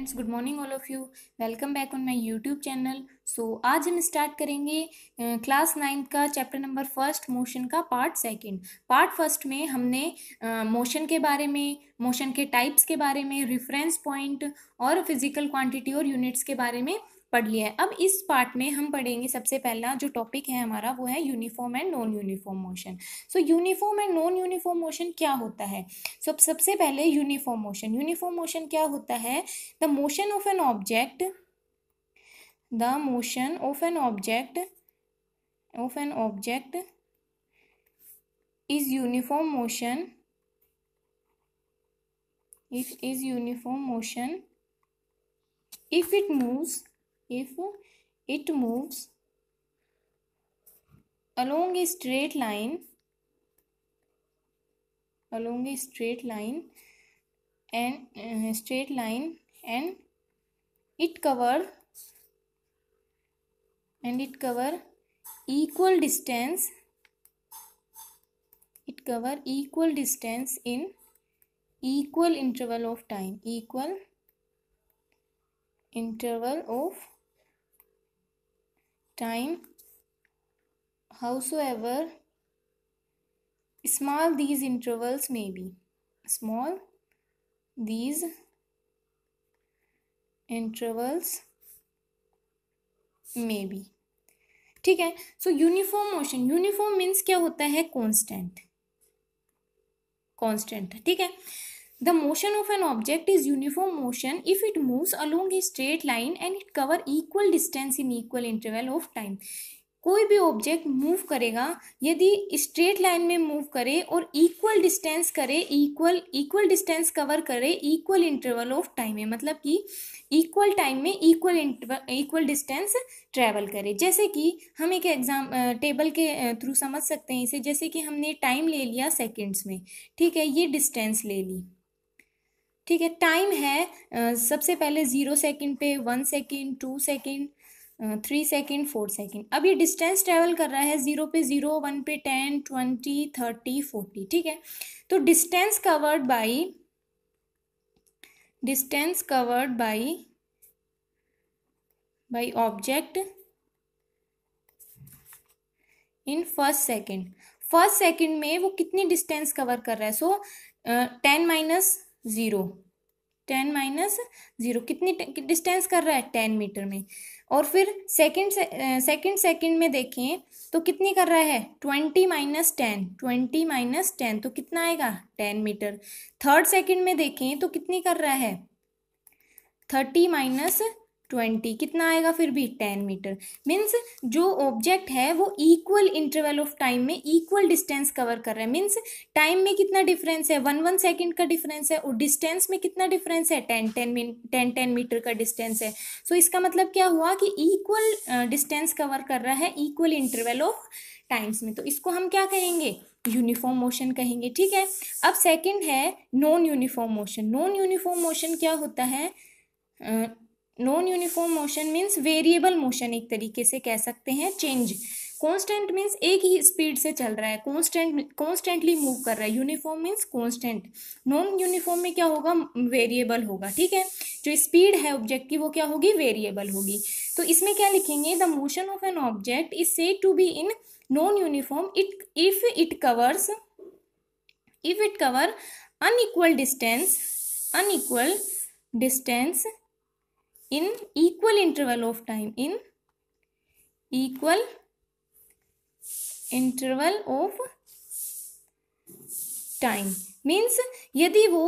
Students good morning all of you welcome back on my YouTube channel so आज हम start करेंगे class ninth का chapter number first motion का part second part first में हमने motion uh, के बारे में मोशन के टाइप्स के बारे में रेफरेंस पॉइंट और फ़िज़िकल क्वांटिटी और यूनिट्स के बारे में पढ़ लिया है। अब इस पार्ट में हम पढ़ेंगे सबसे पहला जो टॉपिक है हमारा वो है uniform and non uniform motion so uniform and non uniform motion क्या होता है? सो so, सबसे पहले यूनिफॉर्म मोशन यूनिफॉर्म मोशन क्या होता है? The motion of an object the motion of an object of an object is uniform motion if is uniform motion if it moves if it moves along a straight line along a straight line and uh, straight line and it cover and it cover equal distance it cover equal distance in equal interval of time equal interval of time howsoever small these intervals may be small these intervals may be ठीक है so uniform motion uniform means क्या होता है constant constant ठीक है The motion of an object is uniform motion if it moves along a straight line and it cover equal distance in equal interval of time. कोई भी object move करेगा, यदि straight line में move करे और equal distance करे equal equal distance cover करे equal interval of time में मतलब कि इक्वल टाइम में इक्वल इक्वल डिस्टेंस ट्रेवल करे। जैसे कि हम एक एग्ज़ाम टेबल के थ्रू समझ सकते हैं इसे, जैसे कि हमने टाइम ले लिया सेकेंड्स में। ठीक है, ये डिस्टेंस ले ली। ठीक है टाइम है सबसे पहले ज़ीरो सेकंड पे one second two second three second four second अब ये डिस्टेंस ट्रेवल कर रहा है ज़ीरो पे ज़ीरो वन पे टेन ट्वेंटी थर्टी फोर्टी ठीक है? तो distance covered by distance covered by by object in first second first second में वो कितनी डिस्टेंस कवर कर रहा है? So ten minus zero. Ten minus zero, कितनी डिस्टेंस कर रहा है? टेन मीटर में। और फिर सेकंड सेकंड सेकंड में देखें तो कितनी कर रहा है? Twenty minus ten, twenty minus ten तो कितना आएगा? Ten metre. थर्ड सेकंड में देखें तो कितनी कर रहा है? थर्टी माइनस ट्वेंटी कितना आएगा फिर भी? Ten metre. मीन्स जो ऑब्जेक्ट है वो इक्वल इंटरवल ऑफ़ टाइम में इक्वल डिस्टेंस कवर कर रहा है। मीन्स टाइम में कितना डिफरेंस है? वन वन सेकेंड का डिफरेंस है और डिस्टेंस में कितना डिफरेंस है? Ten ten ten ten metre का डिस्टेंस है। सो so, इसका मतलब क्या हुआ कि इक्वल डिस्टेंस कवर कर रहा है इक्वल इंटरवल ऑफ़ टाइम्स में। तो इसको हम क्या कहेंगे? यूनिफॉर्म मोशन कहेंगे ठीक है? अब सेकंड है non uniform motion non uniform motion क्या होता है? Non uniform motion means variable motion एक तरीके से कह सकते हैं चेंज कॉन्स्टेंट मीन्स एक ही स्पीड से चल रहा है कॉन्स्टेंट कॉन्स्टेंटली मूव कर रहा है. Uniform means constant non uniform में क्या होगा? वेरिएबल होगा, ठीक है? जो स्पीड है ऑब्जेक्ट की वो क्या होगी? वेरिएबल होगी. तो इसमें क्या लिखेंगे? The motion of an object is said to be in non uniform it if it covers if it cover unequal distance unequal distance in equal interval of time in equal interval of time means यदि वो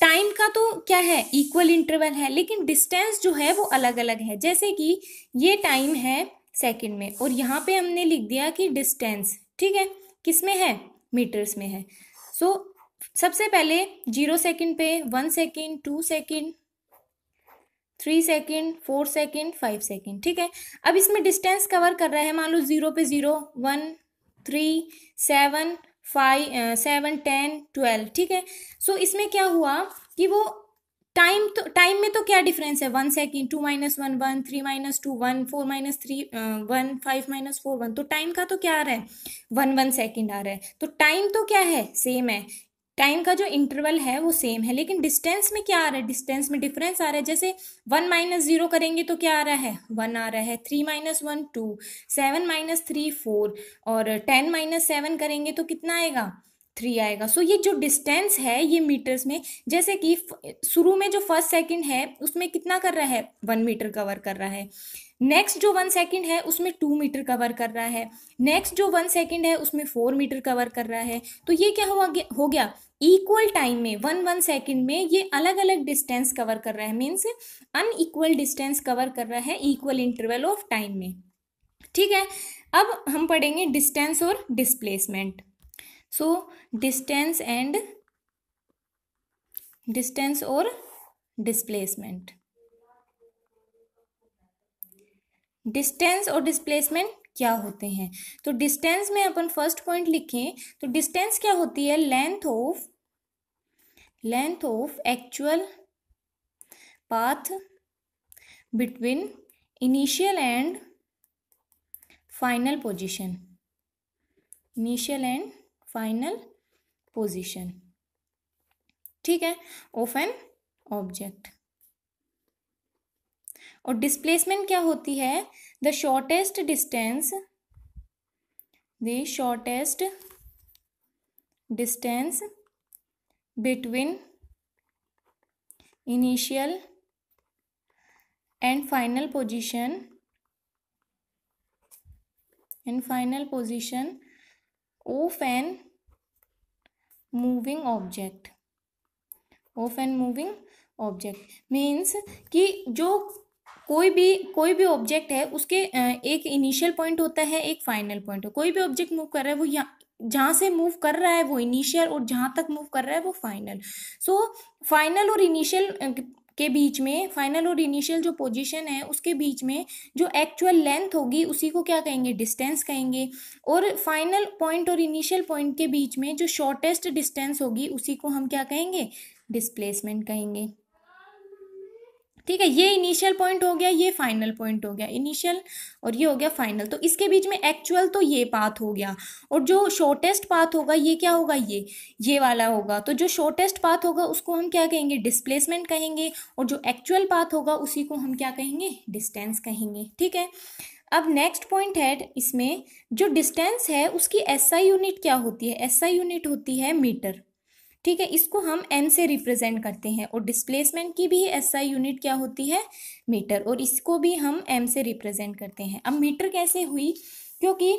time का तो क्या है? Equal interval है लेकिन distance जो है वो अलग अलग है। जैसे कि ये टाइम है सेकंड में और यहाँ पे हमने लिख दिया कि डिस्टेंस ठीक है? किसमें है? मीटर्स में है। सो so, सबसे पहले ज़ीरो सेकंड पे one second two second three second four second five second ठीक है? अब इसमें डिस्टेंस कवर कर रहा है मान लो ज़ीरो पे zero one three seven five seven ten twelve ठीक है? सो so, इसमें क्या हुआ कि वो टाइम तो टाइम में तो क्या डिफरेंस है? One second two minus one one three minus two one four minus three one five minus four one तो टाइम का तो क्या आ रहा है? वन वन सेकेंड आ रहा है। तो टाइम तो क्या है? सेम है। टाइम का जो इंटरवल है वो सेम है, लेकिन डिस्टेंस में क्या आ रहा है? डिस्टेंस में डिफरेंस आ रहा है। जैसे वन माइनस ज़ीरो करेंगे तो क्या आ रहा है? वन आ रहा है। Three minus one two seven minus three four और टेन माइनस सेवन करेंगे तो कितना आएगा? थ्री आएगा। सो so, ये जो डिस्टेंस है ये मीटर्स में जैसे कि शुरू में जो फ़र्स्ट सेकंड है उसमें कितना कर रहा है? वन मीटर कवर कर रहा है। नेक्स्ट जो वन सेकंड है उसमें टू मीटर कवर कर रहा है। नेक्स्ट जो वन सेकंड है उसमें फोर मीटर कवर कर रहा है। तो ये क्या हुआ हो गया? इक्वल टाइम में वन वन सेकंड में ये अलग अलग डिस्टेंस कवर कर रहा है। मीन्स अनइक्वल डिस्टेंस कवर कर रहा है इक्वल इंटरवल ऑफ़ टाइम में। ठीक है? अब हम पढ़ेंगे डिस्टेंस और displacement so distance and distance और डिस्प्लेसमेंट डिस्टेंस और डिस्प्लेसमेंट क्या होते हैं? तो डिस्टेंस में अपन फ़र्स्ट पॉइंट लिखें तो डिस्टेंस क्या होती है? Length of length of actual path between initial and final position initial and final position ठीक है? ऑफ़ एन ऑब्जेक्ट और डिस्प्लेसमेंट क्या होती है? The shortest distance the shortest distance between initial and final position and final position of an moving object of an moving object means कि जो कोई भी कोई भी ऑब्जेक्ट है, उसके एक इनिशियल पॉइंट होता है, एक फाइनल पॉइंट कोई भी ऑब्जेक्ट मूव कर रहा है, वो यहाँ जहाँ से मूव कर रहा है, वो इनिशियल और जहाँ तक मूव कर रहा है, वो फाइनल सो फाइनल और इनिशियल के बीच में फाइनल और इनिशियल जो पोजीशन है, उसके बीच में जो एक्चुअल लेंथ होगी, उसी को क्या कहेंगे? डिस्टेंस कहेंगे। और फाइनल पॉइंट और इनिशियल पॉइंट के बीच में जो शॉर्टेस्ट डिस्टेंस होगी, उसी को हम क्या कहेंगे? डिस्प्लेसमेंट कहेंगे। ठीक है, ये इनिशियल पॉइंट हो गया, ये फाइनल पॉइंट हो गया इनिशियल और ये हो गया फाइनल तो इसके बीच में एक्चुअल तो ये पाथ हो गया और जो शॉर्टेस्ट पाथ होगा, ये क्या होगा? ये ये वाला होगा. तो जो शॉर्टेस्ट पाथ होगा, उसको हम क्या कहेंगे? डिस्प्लेसमेंट कहेंगे और जो एक्चुअल पाथ होगा, उसी को हम क्या कहेंगे? डिस्टेंस कहेंगे. ठीक है? अब नेक्स्ट पॉइंट है इसमें, जो डिस्टेंस है, उसकी एसआई यूनिट क्या होती है? एसआई यूनिट होती है मीटर ठीक है, इसको हम एम से रिप्रेजेंट करते हैं और डिस्प्लेसमेंट की भी एस आई यूनिट क्या होती है? मीटर और इसको भी हम एम से रिप्रेजेंट करते हैं। अब मीटर कैसे हुई? क्योंकि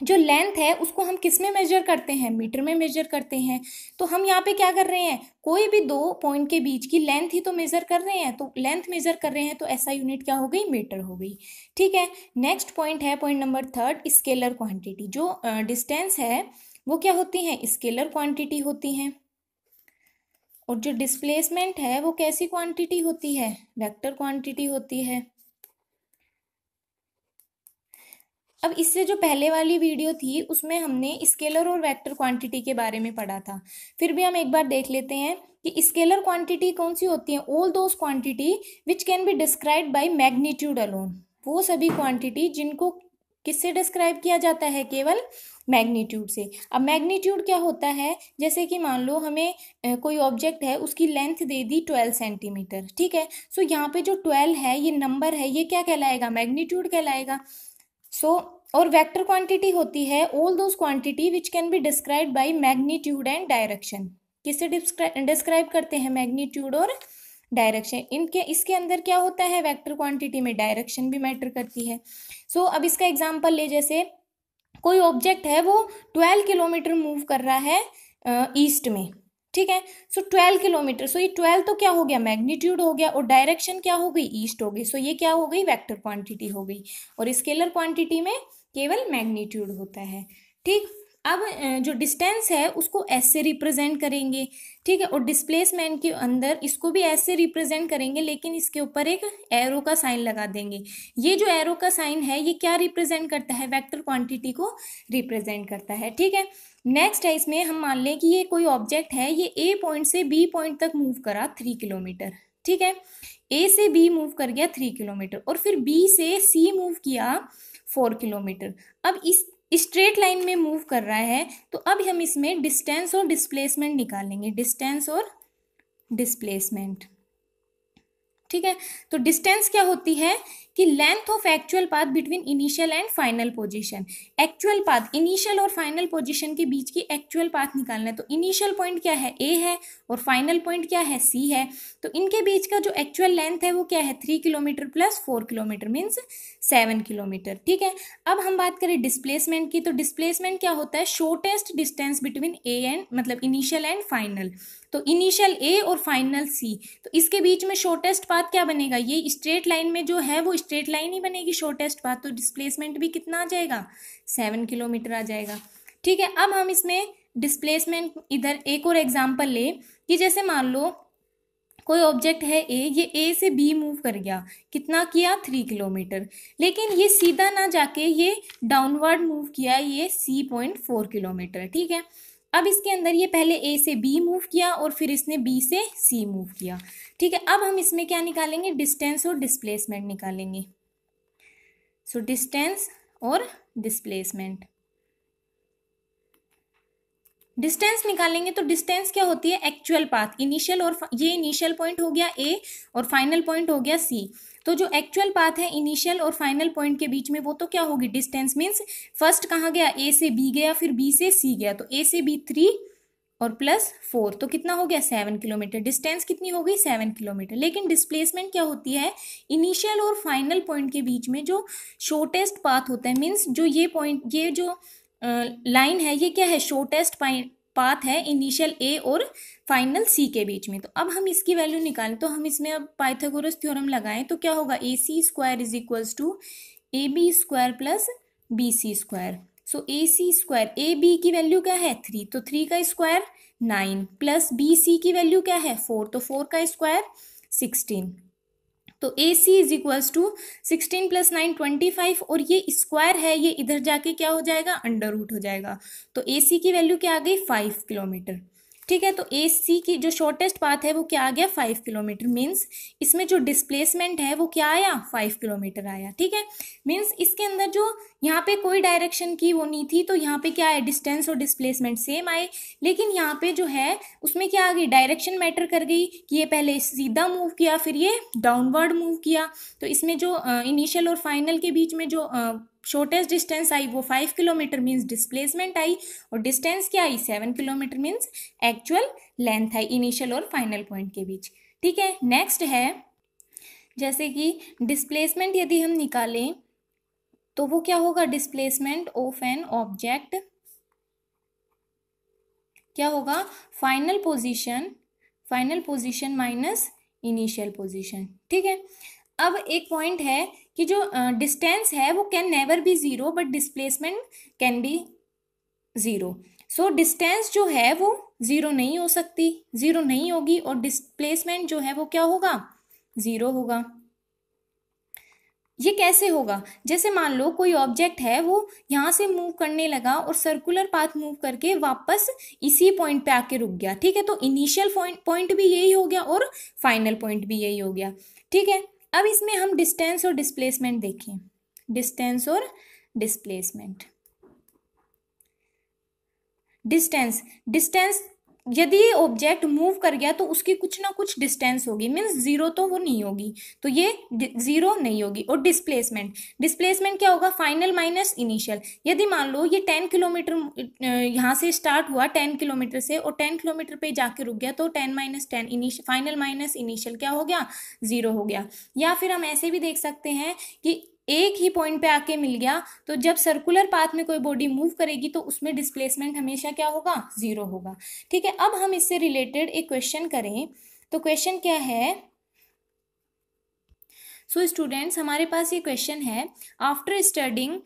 जो लेंथ है, उसको हम किसमें मेजर करते हैं? मीटर में मेजर करते हैं। तो हम यहाँ पे क्या कर रहे हैं? कोई भी दो पॉइंट के बीच की लेंथ ही तो मेजर कर रहे हैं। तो लेंथ मेजर कर रहे हैं तो ऐसा यूनिट क्या हो गई? मीटर हो गई। ठीक है नेक्स्ट पॉइंट है point number third scalar quantity जो डिस्टेंस है वो क्या होती हैं? स्केलर क्वांटिटी होती हैं। और जो डिस्प्लेसमेंट है, वो कैसी क्वांटिटी होती है? वेक्टर क्वांटिटी होती है। अब इससे जो पहले वाली वीडियो थी, उसमें हमने स्केलर और वेक्टर क्वांटिटी के बारे में पढ़ा था। फिर भी हम एक बार देख लेते हैं कि स्केलर क्वांटिटी कौन सी होती है? All those quantity which can be describe by magnitude alone वो सभी क्वांटिटी जिनको किससे डिस्क्राइब किया जाता है? केवल मैग्नीट्यूड से। अब मैग्नीट्यूड क्या होता है? जैसे कि मान लो हमें कोई ऑब्जेक्ट है उसकी लेंथ दे दी ट्वेल्व सेंटीमीटर ठीक है? सो so, यहाँ पे जो ट्वेल्व है ये नंबर है ये क्या कहलाएगा? मैग्नीट्यूड कहलाएगा। सो so, और वेक्टर क्वांटिटी होती है all those quantity which can be describe by magnitude and direction किससे डिस्क्राइब करते हैं मैग्नीट्यूड और डायरेक्शन? इनके इसके अंदर क्या होता है? वेक्टर क्वांटिटी में डायरेक्शन भी मैटर करती है। सो so, अब इसका एग्जांपल ले जैसे कोई ऑब्जेक्ट है वो ट्वेल्व किलोमीटर मूव कर रहा है ईस्ट में, ठीक है? सो ट्वेल्व किलोमीटर सो ये ट्वेल्व तो क्या हो गया? मैग्नीट्यूड हो गया, और डायरेक्शन क्या हो गई? ईस्ट हो गई। सो ये क्या हो गई? वैक्टर क्वांटिटी हो गई। और स्केलर क्वांटिटी में केवल मैग्नीट्यूड होता है, ठीक? अब जो डिस्टेंस है, उसको एस से रिप्रेजेंट करेंगे, ठीक है? और डिस्प्लेसमेंट के अंदर इसको भी एस से रिप्रेजेंट करेंगे, लेकिन इसके ऊपर एक एरो का साइन लगा देंगे। ये जो एरो का साइन है, ये क्या रिप्रेजेंट करता है? वेक्टर क्वांटिटी को रिप्रेजेंट करता है, ठीक है? नेक्स्ट है, इसमें हम मान लें कि ये कोई ऑब्जेक्ट है, ये ए पॉइंट से बी पॉइंट तक मूव करा थ्री किलोमीटर ठीक है? ए से बी मूव कर गया थ्री किलोमीटर और फिर बी से सी मूव किया फोर किलोमीटर अब इस स्ट्रेट लाइन में मूव कर रहा है तो अब हम इसमें डिस्टेंस और डिस्प्लेसमेंट निकालेंगे डिस्टेंस और डिस्प्लेसमेंट। ठीक है? तो डिस्टेंस क्या होती है? कि length of actual path between initial and final position actual path initial और फाइनल पोजीशन के बीच की एक्चुअल पाथ निकालना है। तो इनिशियल पॉइंट क्या है? ए है और फाइनल पॉइंट क्या है? सी है। तो इनके बीच का जो एक्चुअल लेंथ है वो क्या है? Three kilometre plus four kilometre means seven kilometre ठीक है? अब हम बात करें डिस्प्लेसमेंट की। तो डिस्प्लेसमेंट क्या होता है? Shortest distance between A and मतलब इनिशियल एंड फाइनल तो इनिशियल ए और फाइनल सी तो इसके बीच में शॉर्टेस्ट पाथ क्या बनेगा? ये स्ट्रेट लाइन में जो है वो स्ट्रेट लाइन ही बनेगी शॉर्टेस्ट पाथ तो डिस्प्लेसमेंट भी कितना आ जाएगा? सेवन किलोमीटर आ जाएगा। ठीक है, अब हम इसमें डिस्प्लेसमेंट इधर एक और एग्ज़ाम्पल ले, कि जैसे मान लो, कोई ऑब्जेक्ट है ए ये ए से बी मूव कर गया। कितना किया? थ्री किलोमीटर लेकिन ये सीधा ना जाके ये डाउनवर्ड मूव किया, ये सी पॉइंट फोर किलोमीटर ठीक है अब इसके अंदर ये पहले ए से बी मूव किया और फिर इसने बी से सी मूव किया। ठीक है, अब हम इसमें क्या निकालेंगे? डिस्टेंस और डिस्प्लेसमेंट निकालेंगे। सो डिस्टेंस और डिस्प्लेसमेंट डिस्टेंस निकालेंगे तो डिस्टेंस क्या होती है? एक्चुअल पाथ इनिशियल और ये इनिशियल पॉइंट हो गया ए और फाइनल पॉइंट हो गया सी तो जो एक्चुअल पाथ है इनिशियल और फाइनल पॉइंट के बीच में, वो तो क्या होगी? डिस्टेंस मीन्स फ़र्स्ट कहाँ गया? ए से बी गया, फिर बी से सी गया। तो ए से बी थ्री और प्लस फोर तो कितना हो गया? सेवन किलोमीटर डिस्टेंस कितनी हो गई? सेवन किलोमीटर लेकिन डिस्प्लेसमेंट क्या होती है? इनिशियल और फाइनल पॉइंट के बीच में जो शॉर्टेस्ट पाथ होता है मीन्स जो ये पॉइंट ये जो लाइन है, ये क्या है? शॉर्टेस्ट पाथ है इनिशियल ए और फाइनल सी के बीच में। तो अब हम इसकी वैल्यू निकालें। तो हम इसमें अब पाइथागोरस थ्योरम लगाएँ तो क्या होगा? A C square is equals to A B square plus B C square so A C square A B की वैल्यू क्या है? थ्री तो थ्री का square nine plus B C की वैल्यू क्या है? फोर तो फोर का स्क्वायर सिक्सटीन तो A C is equals to sixteen plus nine twenty five और ये स्क्वायर है, ये इधर जाके क्या हो जाएगा? अंडर रूट हो जाएगा। तो ए सी की वैल्यू क्या आ गई? फाइव किलोमीटर ठीक है तो ए सी की जो शॉर्टेस्ट पाथ है, वो क्या आ गया? फाइव किलोमीटर मीन्स इसमें जो डिस्प्लेसमेंट है, वो क्या आया? फाइव किलोमीटर आया, ठीक है? मीन्स इसके अंदर जो यहाँ पे कोई डायरेक्शन की वो नहीं थी तो यहाँ पे क्या है डिस्टेंस और डिस्प्लेसमेंट सेम आए। लेकिन यहाँ पे जो है, उसमें क्या आ गई? डायरेक्शन मैटर कर गई कि ये पहले सीधा मूव किया, फिर ये डाउनवर्ड मूव किया। तो इसमें जो इनिशियल और फाइनल के बीच में जो शॉर्टेस्ट डिस्टेंस आई, वो फाइव किलोमीटर मीन्स डिस्प्लेसमेंट आई, और डिस्टेंस क्या आई? Seven kilometre means actual length आई इनिशियल और फाइनल पॉइंट के बीच। ठीक है नेक्स्ट है, जैसे कि डिस्प्लेसमेंट यदि हम निकालें तो वो क्या होगा? डिस्प्लेसमेंट ऑफ़ एन ऑब्जेक्ट क्या होगा? Final position final position minus initial position ठीक है, अब एक पॉइंट है कि जो डिस्टेंस है वो can never be zero but displacement can be zero so distance जो है वो ज़ीरो नहीं हो सकती ज़ीरो नहीं होगी और डिस्प्लेसमेंट जो है वो क्या होगा? ज़ीरो होगा. ये कैसे होगा? जैसे मान लो कोई ऑब्जेक्ट है वो यहाँ से मूव करने लगा और सर्कुलर पाथ मूव करके वापस इसी पॉइंट पे आके रुक गया, ठीक है? तो इनिशियल पॉइंट पॉइंट भी यही हो गया और फाइनल पॉइंट भी यही हो गया, ठीक है? अब इसमें हम डिस्टेंस और डिस्प्लेसमेंट देखें। डिस्टेंस और डिस्प्लेसमेंट डिस्टेंस डिस्टेंस यदि ये ऑब्जेक्ट मूव कर गया तो उसकी कुछ ना कुछ डिस्टेंस होगी। मीन्स ज़ीरो तो वो नहीं होगी। तो ये ज़ीरो नहीं होगी। और डिस्प्लेसमेंट डिस्प्लेसमेंट क्या होगा? फाइनल माइनस इनिशियल यदि मान लो ये टेन किलोमीटर यहाँ से स्टार्ट हुआ टेन किलोमीटर से और टेन किलोमीटर पे जाके रुक गया तो ten minus ten final minus initial क्या हो गया? ज़ीरो हो गया। या फिर हम ऐसे भी देख सकते हैं कि एक ही पॉइंट पे आके मिल गया तो जब सर्कुलर पाथ में कोई बॉडी मूव करेगी तो उसमें डिस्प्लेसमेंट हमेशा क्या होगा? ज़ीरो होगा। ठीक है अब हम इससे रिलेटेड एक क्वेश्चन करें। तो क्वेश्चन क्या है? सो so, स्टूडेंट्स हमारे पास ये क्वेश्चन है after studying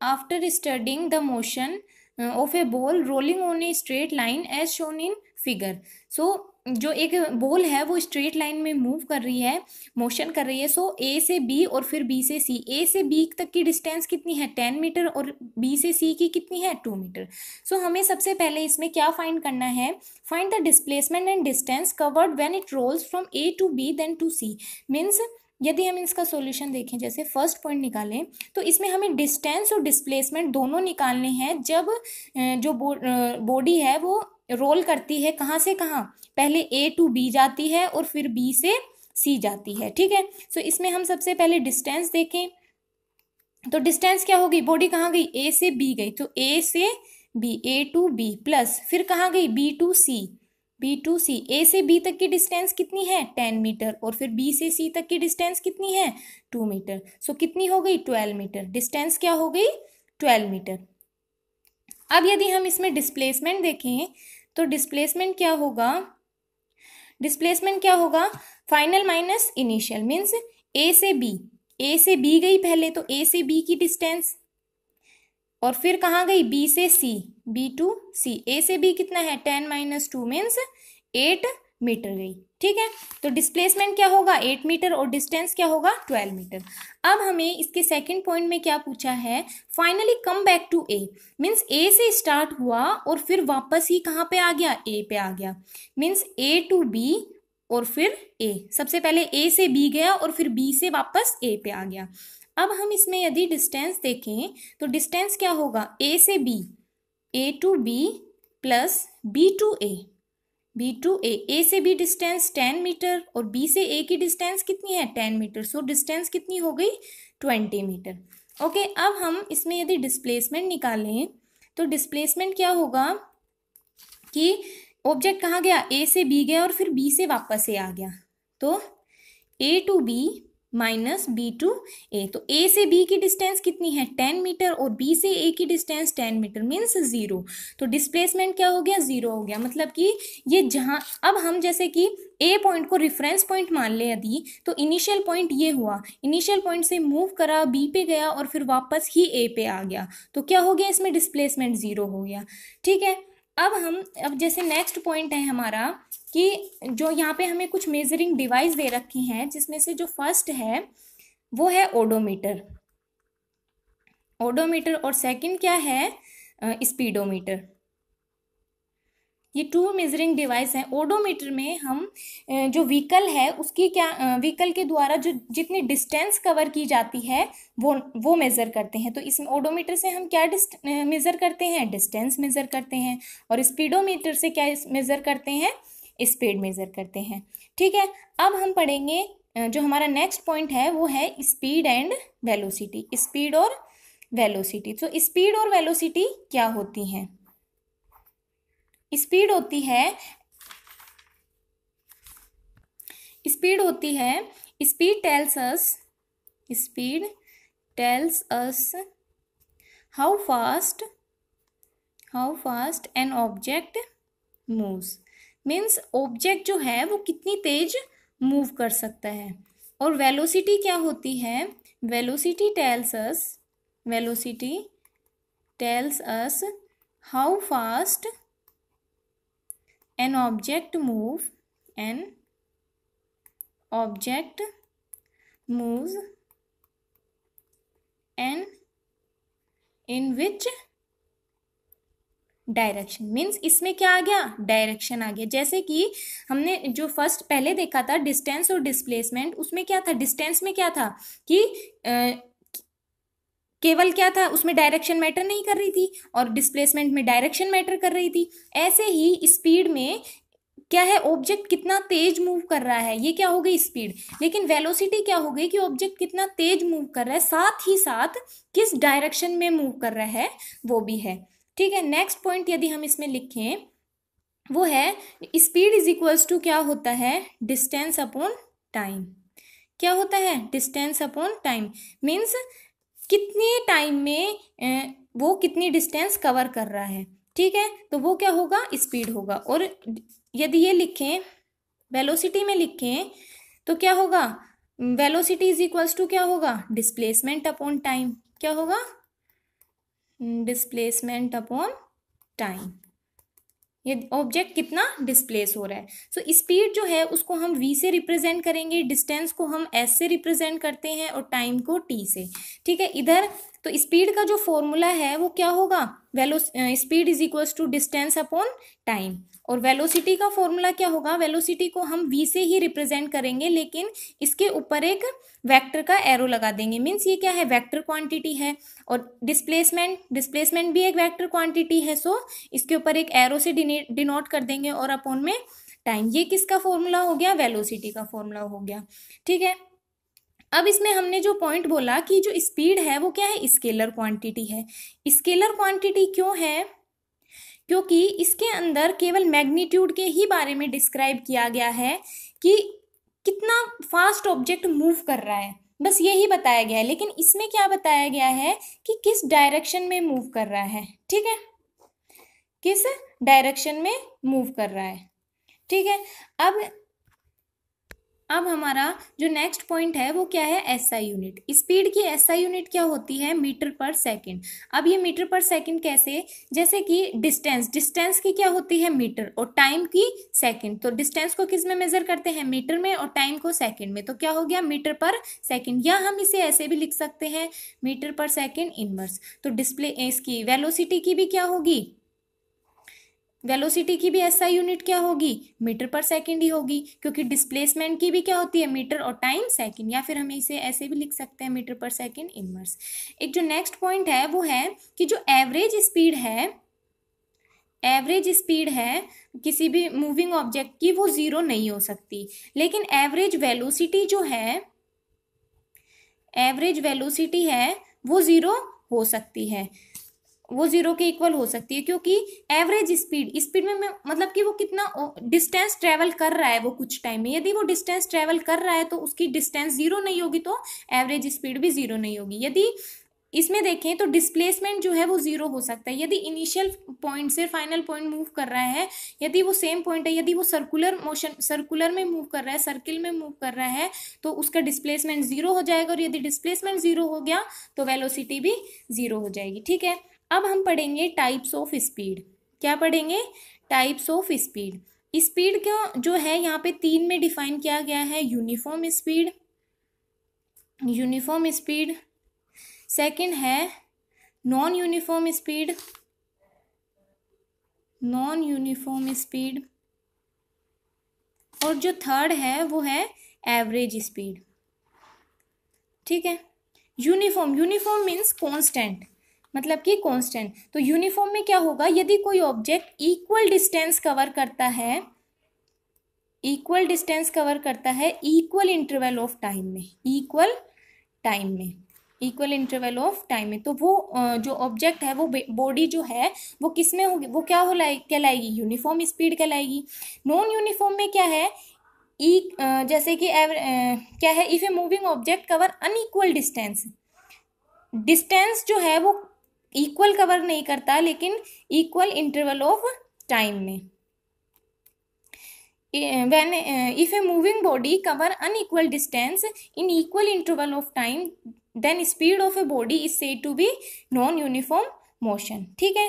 after studying the motion of a ball rolling on a straight line as shown in figure so जो एक बॉल है, वो स्ट्रेट लाइन में मूव कर रही है मोशन कर रही है। सो ए से बी और फिर बी से सी ए से बी तक की डिस्टेंस कितनी है? टेन मीटर और बी से सी की कितनी है? टू मीटर सो हमें सबसे पहले इसमें क्या फाइंड करना है? Find the displacement and distance covered when it rolls from A to B then to C means यदि हम इसका सॉल्यूशन देखें, जैसे फ़र्स्ट पॉइंट निकालें तो इसमें हमें डिस्टेंस और डिस्प्लेसमेंट दोनों निकालने हैं। जब जो बॉडी है, वो रोल करती है कहाँ से कहाँ? पहले ए टू बी जाती है और फिर बी से सी जाती है, ठीक है? सो इसमें हम सबसे पहले डिस्टेंस देखें। तो डिस्टेंस क्या होगी? बॉडी कहाँ गई? ए से बी गई। तो ए से B A to B plus फिर कहाँ गई? B to C B to C A से बी तक की डिस्टेंस कितनी है? Ten metre. और फिर बी से सी तक की डिस्टेंस कितनी है? To metre. सो कितनी हो गई? Twelve metre. डिस्टेंस क्या हो गई? Twelve metre. अब यदि हम इसमें डिस्प्लेसमेंट देखें तो डिस्प्लेसमेंट क्या होगा? डिस्प्लेसमेंट क्या होगा? Final minus initial means A से बी ए से बी गई पहले तो ए से बी की डिस्टेंस और फिर कहाँ गई? बी से सी बी टू सी ए से बी कितना है? Ten minus two means eight metre गई। ठीक है? तो डिस्प्लेसमेंट क्या होगा? एट मीटर और डिस्टेंस क्या होगा? ट्वेल्व मीटर अब हमें इसके सेकंड पॉइंट में क्या पूछा है? Finally come back to A means A से स्टार्ट हुआ और फिर वापस ही कहाँ पे आ गया? ए पे आ गया। मीन्स ए टू बी और फिर ए सबसे पहले ए से बी गया और फिर बी से वापस ए पे आ गया। अब हम इसमें यदि डिस्टेंस देखें तो डिस्टेंस क्या होगा? ए से B A to B plus B to A B to A A से बी डिस्टेंस टेन मीटर और बी से ए की डिस्टेंस कितनी है? टेन मीटर सो डिस्टेंस कितनी हो गई? ट्वेंटी मीटर ओके अब हम इसमें यदि डिस्प्लेसमेंट निकालें तो डिस्प्लेसमेंट क्या होगा? कि ऑब्जेक्ट कहाँ गया? ए से बी गया और फिर बी से वापस ए आ गया। तो A to B minus B to A. तो ए से बी की डिस्टेंस कितनी है? टेन मीटर और बी से ए की distance ten metre means zero तो डिस्प्लेसमेंट क्या हो गया? ज़ीरो हो गया। मतलब कि ये जहाँ, अब हम जैसे कि ए पॉइंट को रिफरेंस पॉइंट मान ले यदि तो इनिशियल पॉइंट ये हुआ। इनिशियल पॉइंट से मूव करा बी पे गया और फिर वापस ही ए पे आ गया। तो क्या हो गया? इसमें डिस्प्लेसमेंट ज़ीरो हो गया। ठीक है? अब हम, अब जैसे नेक्स्ट पॉइंट है हमारा कि जो यहाँ पे हमें कुछ मेजरिंग डिवाइस दे रखी हैं, जिसमें से जो फ़र्स्ट है, वो है ओडोमीटर ओडोमीटर और सेकंड क्या है? स्पीडोमीटर ये टू मेजरिंग डिवाइस हैं. ओडोमीटर में हम जो व्हीकल है, उसकी क्या व्हीकल के द्वारा जो जितनी डिस्टेंस कवर की जाती है, वो वो मेज़र करते हैं. तो इसमें ओडोमीटर से हम क्या मेज़र करते हैं? डिस्टेंस मेज़र करते हैं. और स्पीडोमीटर से क्या मेज़र करते हैं? स्पीड मेज़र करते हैं। ठीक है? अब हम पढ़ेंगे जो हमारा नेक्स्ट पॉइंट है, वो है स्पीड एंड वेलोसिटी स्पीड और वेलोसिटी तो स्पीड और वेलोसिटी क्या होती हैं? स्पीड होती है स्पीड होती है speed tells us speed tells us how fast how fast an object moves means object जो है वो कितनी तेज मूव कर सकता है। और वेलोसिटी क्या होती है? Velocity tells us velocity tells us how fast an object move an object move an in which direction. Means इसमें क्या आ गया? डायरेक्शन आ गया। जैसे कि हमने जो फ़र्स्ट, पहले देखा था डिस्टेंस और डिस्प्लेसमेंट, उसमें क्या था? डिस्टेंस में क्या था? कि केवल क्या था? उसमें डायरेक्शन मैटर नहीं कर रही थी और डिस्प्लेसमेंट में डायरेक्शन मैटर कर रही थी। ऐसे ही स्पीड में क्या है? ऑब्जेक्ट कितना तेज मूव कर रहा है। ये क्या हो गई? स्पीड। लेकिन वेलोसिटी क्या हो गई कि ऑब्जेक्ट कितना तेज मूव कर रहा है? साथ ही साथ किस डायरेक्शन में मूव कर रहा है? वो भी है। ठीक है नेक्स्ट पॉइंट यदि हम इसमें लिखें, वो है स्पीड इज़ इक्वल्स टू क्या होता है? डिस्टेंस अपॉन टाइम क्या होता है? डिस्टेंस अपॉन टाइम मीन्स कितने टाइम में वो कितनी डिस्टेंस कवर कर रहा है? ठीक है तो वो क्या होगा? स्पीड होगा। और यदि ये लिखें वेलोसिटी में लिखें तो क्या होगा? वेलोसिटी इज़ इक्वल्स टू क्या होगा? डिस्प्लेसमेंट अपॉन टाइम क्या होगा? डिस्प्लेसमेंट अपॉन टाइम ये ऑब्जेक्ट कितना डिस्प्लेस हो रहा है? सो so, स्पीड जो है उसको हम वी से रिप्रेजेंट करेंगे डिस्टेंस को हम एस से रिप्रेजेंट करते हैं और टाइम को टी से। ठीक है इधर तो स्पीड का जो फॉर्मूला है वो क्या होगा? वेलो speed is equals to distance upon time और वेलोसिटी का फॉर्मूला क्या होगा? वेलोसिटी को हम वी से ही रिप्रेजेंट करेंगे, लेकिन इसके ऊपर एक वेक्टर का एरो लगा देंगे। मीन्स ये क्या है? वेक्टर क्वांटिटी है। और डिस्प्लेसमेंट डिस्प्लेसमेंट भी एक वेक्टर क्वांटिटी है सो इसके ऊपर एक एरो से डिनोट कर देंगे और अपॉन में टाइम ये किसका फॉर्मूला हो गया? वेलोसिटी का फॉर्मूला हो गया। ठीक है? अब इसमें हमने जो पॉइंट बोला कि जो स्पीड है, वो क्या है? स्केलर क्वांटिटी है। स्केलर क्वांटिटी क्यों है? क्योंकि इसके अंदर केवल मैग्नीट्यूड के ही बारे में डिस्क्राइब किया गया है कि कितना फास्ट ऑब्जेक्ट मूव कर रहा है। बस यही बताया गया है। लेकिन इसमें क्या बताया गया है कि किस डायरेक्शन में मूव कर रहा है। ठीक है? किस डायरेक्शन में मूव कर रहा है। ठीक है? अब अब हमारा जो नेक्स्ट पॉइंट है, वो क्या है? एस आई यूनिट स्पीड की एस आई यूनिट क्या होती है? मीटर पर सेकंड अब ये मीटर पर सेकंड कैसे? जैसे कि डिस्टेंस डिस्टेंस की क्या होती है? मीटर और टाइम की सेकंड तो डिस्टेंस को किसमें मेजर करते हैं? मीटर में और टाइम को सेकंड में. तो क्या हो गया? मीटर पर सेकंड या हम इसे ऐसे भी लिख सकते हैं. मीटर पर सेकंड इनवर्स तो डिस्प्ले इसकी वेलोसिटी की भी क्या होगी? वेलोसिटी की भी एसआई यूनिट क्या होगी? मीटर पर सेकंड ही होगी, क्योंकि डिस्प्लेसमेंट की भी क्या होती है? मीटर और टाइम सेकंड या फिर हम इसे ऐसे भी लिख सकते हैं, मीटर पर सेकंड इनवर्स एक जो नेक्स्ट पॉइंट है, वो है कि जो एवरेज स्पीड है एवरेज स्पीड है, किसी भी मूविंग ऑब्जेक्ट की, वो ज़ीरो नहीं हो सकती. लेकिन एवरेज वेलोसिटी जो है एवरेज वेलोसिटी है, वो ज़ीरो हो सकती है. वो ज़ीरो के इक्वल हो सकती है, क्योंकि एवरेज स्पीड स्पीड में मतलब कि वो कितना डिस्टेंस ट्रेवल कर रहा है वो कुछ टाइम में। यदि वो डिस्टेंस ट्रेवल कर रहा है तो उसकी डिस्टेंस ज़ीरो नहीं होगी तो एवरेज स्पीड भी ज़ीरो नहीं होगी। यदि इसमें देखें तो डिस्प्लेसमेंट जो है वो ज़ीरो हो सकता है। यदि इनिशियल पॉइंट से फाइनल पॉइंट मूव कर रहा है, यदि वो सेम पॉइंट है, यदि वो सर्कुलर मोशन सर्कुलर में मूव कर रहा है सर्किल में मूव कर रहा है तो उसका डिस्प्लेसमेंट ज़ीरो हो जाएगा। और यदि डिस्प्लेसमेंट ज़ीरो हो गया तो वेलोसिटी भी ज़ीरो हो जाएगी। ठीक है? अब हम पढ़ेंगे टाइप्स ऑफ़ स्पीड क्या पढ़ेंगे? टाइप्स ऑफ़ स्पीड स्पीड का जो है, यहाँ पे तीन में डिफाइन किया गया है uniform speed uniform speed second है non uniform speed non uniform speed और जो थर्ड है, वो है एवरेज स्पीड ठीक है? यूनिफॉर्म यूनिफॉर्म मीन्स कांस्टेंट मतलब कि कांस्टेंट तो यूनिफॉर्म में क्या होगा? यदि कोई ऑब्जेक्ट इक्वल डिस्टेंस कवर करता है इक्वल डिस्टेंस कवर करता है इक्वल इंटरवल ऑफ़ टाइम में इक्वल टाइम में इक्वल इंटरवल ऑफ़ टाइम में तो वो जो ऑब्जेक्ट है, वो बॉडी जो है, वो किसमें होगी? वो क्या हो कहलाएगी? यूनिफॉर्म स्पीड कहलाएगी. नॉन यूनिफॉर्म में क्या है? ई जैसे कि एवर क्या है? If a moving object cover unequal distance distance जो है, वो इक्वल कवर नहीं करता, लेकिन इक्वल इंटरवल ऑफ़ टाइम में। When if a moving body cover unequal distance in equal interval of time then speed of a body is said to be non uniform motion ठीक है?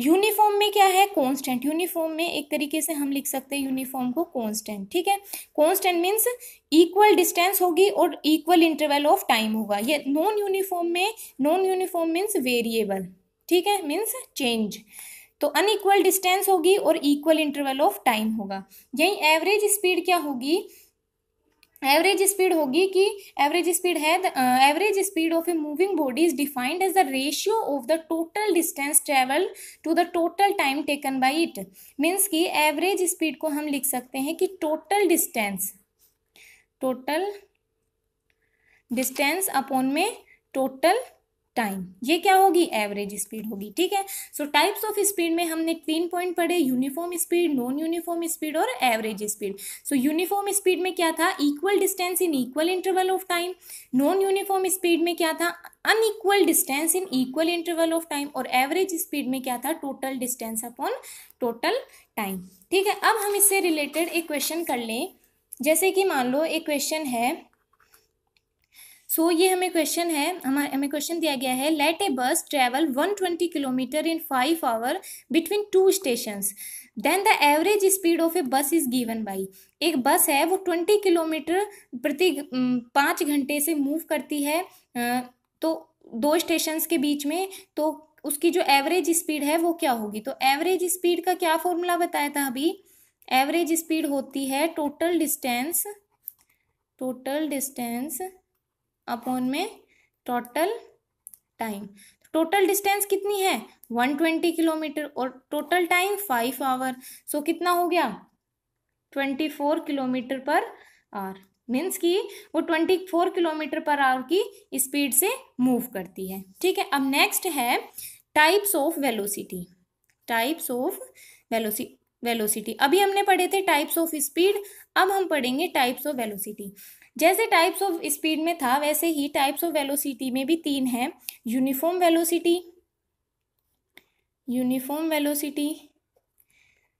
Uniform में क्या है? Constant uniform में एक तरीके से हम लिख सकते हैं यूनिफॉर्म को कांस्टेंट ठीक है? कांस्टेंट मीन्स इक्वल डिस्टेंस होगी और इक्वल इंटरवल ऑफ़ टाइम होगा। ये नॉन यूनिफॉर्म में नॉन यूनिफॉर्म मीन्स वेरिएबल ठीक है? मीन्स चेंज तो अनइक्वल डिस्टेंस होगी और इक्वल इंटरवल ऑफ़ टाइम होगा। यही एवरेज स्पीड क्या होगी? एवरेज स्पीड होगी कि एवरेज स्पीड है average speed of a moving body is defined as the ratio of the total distance travel to the total time taken by it means कि average speed को हम लिख सकते हैं कि total distance total distance upon में total time. ये क्या होगी? एवरेज स्पीड होगी, ठीक है? सो टाइप्स ऑफ़ स्पीड में हमने तीन पॉइंट पढ़े uniform speed non uniform speed और average speed so uniform speed में क्या था? Equal distance in equal interval of time non uniform speed में क्या था? Unequal distance in equal interval of time और एवरेज स्पीड में क्या था? Total distance upon total time ठीक है? अब हम इससे रिलेटेड एक क्वेश्चन कर लें। जैसे कि मान लो, एक क्वेश्चन है सो so, ये हमें क्वेश्चन है हमारे हमें क्वेश्चन दिया गया है let a bus travel 120 kilometre in five hour between two station then the average speed of a bus is given by एक बस है वो 20 किलोमीटर प्रति पाँच घंटे से मूव करती है तो दो स्टेशंस के बीच में तो उसकी जो एवरेज स्पीड है वो क्या होगी? तो एवरेज स्पीड का क्या फॉर्मूला बताया था अभी? एवरेज स्पीड होती है total distance total distance upon में टोटल टाइम टोटल डिस्टेंस कितनी है? वन ट्वेंटी किलोमीटर और total time five hour so कितना हो गया? Twenty four kilometre per hour means कि वो twenty four kilometre per hour की स्पीड से मूव करती है। ठीक है? अब नेक्स्ट है types of velocity types of velocity velocity अभी हमने पढ़े थे टाइप्स ऑफ़ स्पीड अब हम पढ़ेंगे टाइप्स ऑफ़ वेलोसिटी जैसे टाइप्स ऑफ़ स्पीड में था, वैसे ही टाइप्स ऑफ़ वेलोसिटी में भी तीन है। Uniform velocity uniform velocity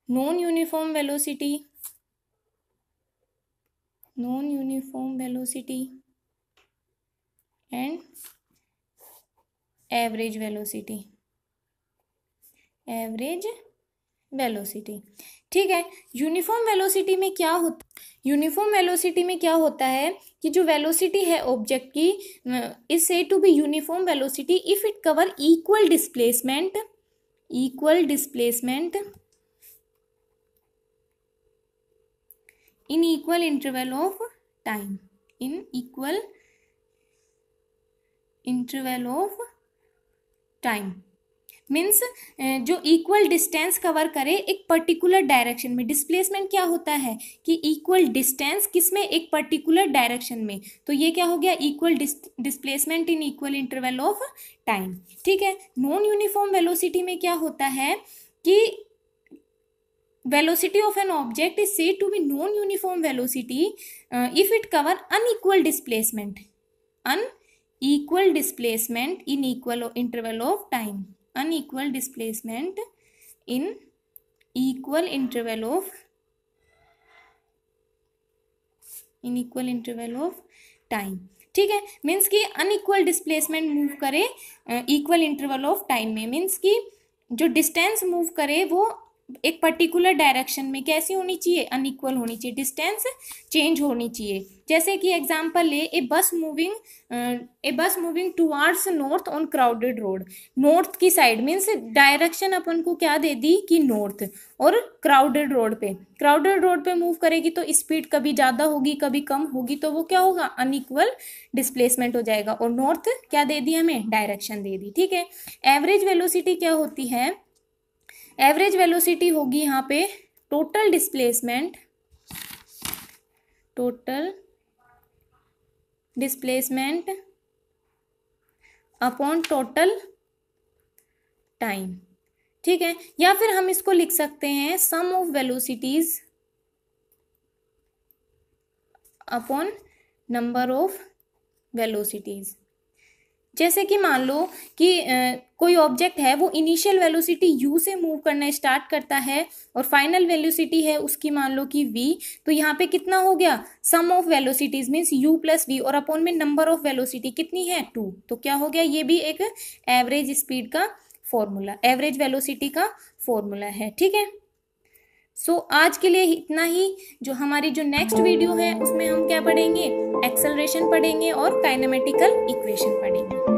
non uniform velocity non uniform velocity and average velocity average velocity ठीक है? यूनिफॉर्म वेलोसिटी में क्या होता यूनिफॉर्म वेलोसिटी में क्या होता है कि जो वेलोसिटी है ऑब्जेक्ट की is said to be uniform velocity if it cover equal displacement equal displacement in equal interval of time in equal interval of time means जो इक्वल डिस्टेंस कवर करे एक पर्टिकुलर डायरेक्शन में। Displacement क्या होता है कि equal distance किसमें एक पर्टिकुलर डायरेक्शन में। तो ये क्या हो गया? Equal displacement in equal interval of time ठीक है? नॉन यूनिफॉर्म वेलोसिटी में क्या होता है कि velocity of an object is said to be non-uniform velocity uh, if it cover unequal displacement unequal displacement in equal interval of time unequal displacement in equal interval of in equal interval of time ठीक है means कि unequal displacement move करे equal interval of time में means कि जो distance move करे वो एक पर्टिकुलर डायरेक्शन में कैसी होनी चाहिए? अनइक्वल होनी चाहिए. डिस्टेंस चेंज होनी चाहिए. जैसे कि एग्जांपल ले ए bus moving a bus moving towards north on crowded road north की साइड मीन्स डायरेक्शन अपन को क्या दे दी? कि नॉर्थ और क्राउडेड रोड पे. क्राउडेड रोड पे मूव करेगी तो स्पीड कभी ज़्यादा होगी, कभी कम होगी तो वो क्या होगा? अनइक्वल डिस्प्लेसमेंट हो जाएगा. और नॉर्थ क्या दे दी हमें? डायरेक्शन दे दी. ठीक है? एवरेज वेलोसिटी क्या होती है? एवरेज वेलोसिटी होगी यहाँ पे total displacement total displacement upon total time. ठीक है? या फिर हम इसको लिख सकते हैं sum of velocities upon number of velocities. जैसे कि मान लो कि कोई ऑब्जेक्ट है वो इनिशियल वेलोसिटी यू से मूव करना स्टार्ट करता है और फाइनल वेलोसिटी है उसकी मान लो कि वी तो यहाँ पे कितना हो गया? Sum of velocities means u plus v और अपॉन में नंबर ऑफ़ वेलोसिटी कितनी है? टू तो क्या हो गया? ये भी एक एवरेज स्पीड का फॉर्मूला एवरेज वेलोसिटी का फॉर्मूला है ठीक है? सो so, आज के लिए इतना ही। जो हमारी जो नेक्स्ट वीडियो है उसमें हम क्या पढ़ेंगे? एक्सेलरेशन पढ़ेंगे और काइनेमेटिकल इक्वेशन पढ़ेंगे।